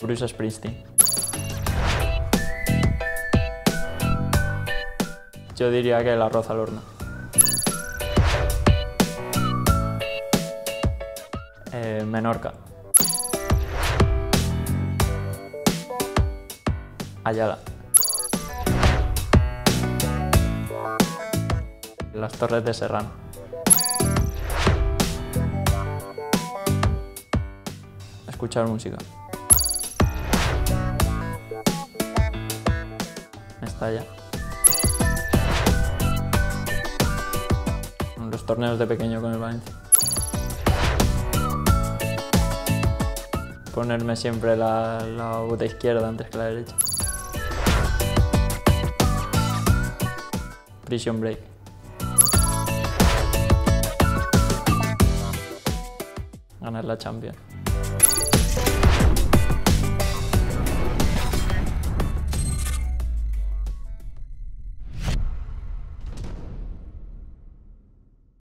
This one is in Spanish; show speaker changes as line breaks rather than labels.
Bruce Springsteen. Yo diría que el arroz al horno. Eh, Menorca. Ayala. Las Torres de Serrano. Escuchar música. Estalla. Los torneos de pequeño con el Valencia. Ponerme siempre la, la bota izquierda antes que la derecha. Prison Break. Ganar la Champions.